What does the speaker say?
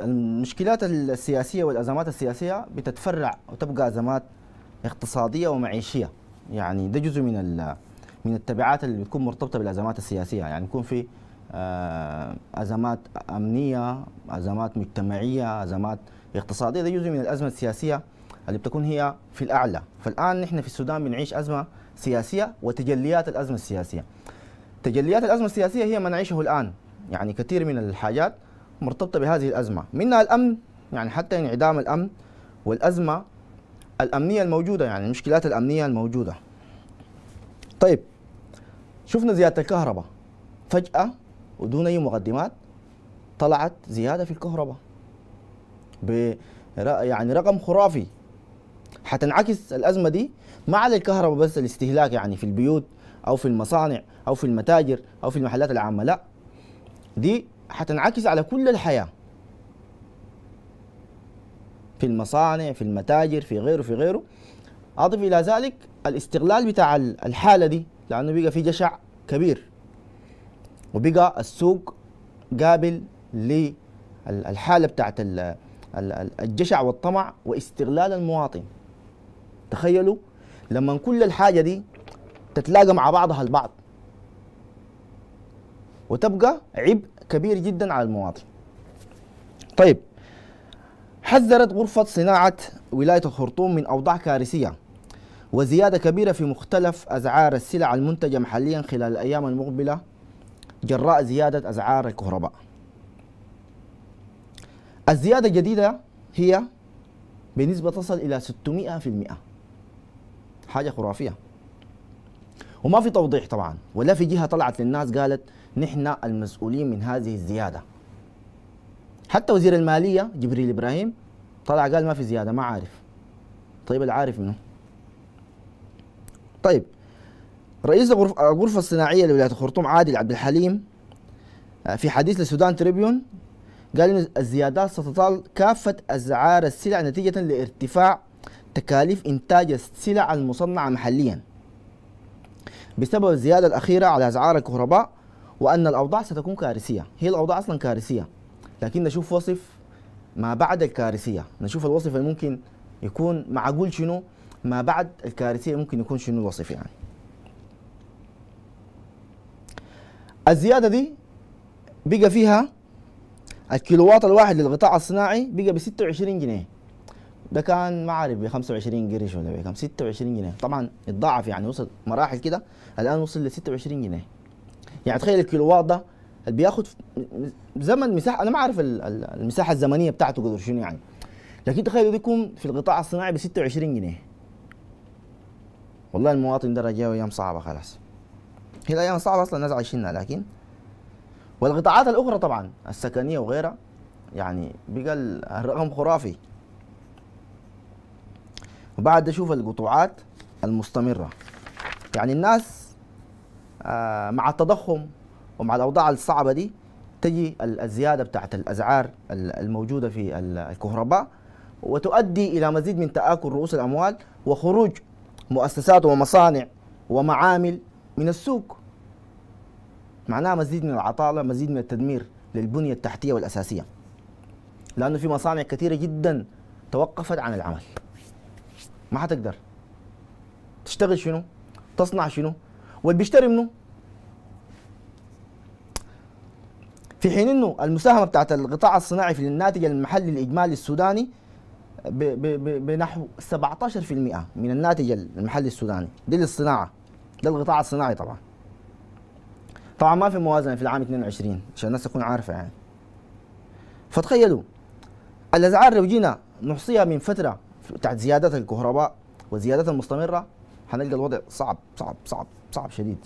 المشكلات السياسية والأزمات السياسية بتتفرع وتبقى أزمات اقتصادية ومعيشية. يعني ده جزء من من التبعات اللي بتكون مرتبطة بالأزمات السياسية. يعني يكون في آه، أزمات أمنية أزمات مجتمعية أزمات اقتصادية. ده جزء من الأزمة السياسية اللي بتكون هي في الأعلى. فالآن نحن في السودان بنعيش أزمة سياسية وتجليات الأزمة السياسية. تجليات الأزمة السياسية هي ما نعيشه الآن. يعني كثير من الحاجات مرتبطة بهذه الأزمة. منها الأمن يعني حتى انعدام الأمن والأزمة الأمنية الموجودة يعني المشكلات الأمنية الموجودة. طيب شفنا زيادة الكهرباء. فجأة ودون أي مقدمات طلعت زيادة في الكهرباء. ب يعني رقم خرافي. حتنعكس الأزمة دي ما على الكهرباء بس الاستهلاك يعني في البيوت أو في المصانع أو في المتاجر أو في المحلات العامة. لا دي حتنعكس على كل الحياة. في المصانع في المتاجر في غيره في غيره. أضف إلى ذلك الاستغلال بتاع الحالة دي لأنه بقى في جشع كبير. وبقى السوق قابل للحالة بتاعت الجشع والطمع واستغلال المواطن. تخيلوا لما كل الحاجة دي تتلاقى مع بعضها البعض. وتبقى عبء كبير جدا على المواطن. طيب حذرت غرفة صناعة ولاية الخرطوم من أوضاع كارثية وزيادة كبيرة في مختلف أسعار السلع المنتجة محليا خلال الأيام المقبلة جراء زيادة أسعار الكهرباء. الزيادة الجديدة هي بنسبة تصل إلى 600% حاجة خرافية. وما في توضيح طبعا ولا في جهة طلعت للناس قالت نحن المسؤولين من هذه الزيادة. حتى وزير المالية جبريل إبراهيم طلع قال ما في زيادة ما عارف. طيب العارف منه طيب رئيس الغرفة الصناعية لولاية الخرطوم عادل عبد الحليم آه، في حديث للسودان تريبيون قال إن الزيادات ستطال كافة اسعار السلع نتيجة لارتفاع تكاليف إنتاج السلع المصنعة محليا. بسبب الزيادة الأخيرة على أسعار الكهرباء وأن الأوضاع ستكون كارثية. هي الأوضاع أصلا كارثية لكن نشوف وصف ما بعد الكارثية. نشوف الوصف اللي ممكن يكون معقول شنو ما بعد الكارثية ممكن يكون شنو الوصف يعني. الزيادة دي بقى فيها الكيلووات الواحد للقطاع الصناعي بقى ب 26 جنيه. ده كان ما عارف ب 25 قرش ولا بكم 26 جنيه. طبعا اتضاعف يعني وصل مراحل كده الآن وصل ل 26 جنيه. يعني تخيل الكيلووات ده اللي بياخد زمن مساحة أنا ما أعرف المساحة الزمنية بتاعته قدر شنو يعني. لكن تخيل يكون في القطاع الصناعي ب 26 جنيه. والله المواطن ده رجاه أيام صعبة خلاص. هي الأيام صعبة أصلا الناس عايشينها لكن والقطاعات الأخرى طبعا السكنية وغيرها يعني بقى الرقم خرافي. وبعد شوف القطوعات المستمرة. يعني الناس آه مع التضخم ومع الأوضاع الصعبة دي تجي الزيادة بتاعت الاسعار الموجودة في الكهرباء وتؤدي إلى مزيد من تآكل رؤوس الأموال وخروج مؤسسات ومصانع ومعامل من السوق. معناها مزيد من العطالة مزيد من التدمير للبنية التحتية والأساسية. لأنه في مصانع كثيرة جدا توقفت عن العمل. ما حتقدر. تشتغل شنو؟ تصنع شنو؟ واللي بيشتري منه في حين إنه المساهمة بتاعت القطاع الصناعي في الناتج المحلي الإجمالي السوداني بنحو 17% من الناتج المحلي السوداني. دي للصناعة. ده القطاع الصناعي طبعا. طبعا ما في موازنة في العام 22 عشان الناس تكون عارفة يعني. فتخيلوا الاسعار لو جينا نحصيها من فترة تحت زيادات الكهرباء والزيادات المستمرة حنلقى الوضع صعب صعب صعب صعب شديد.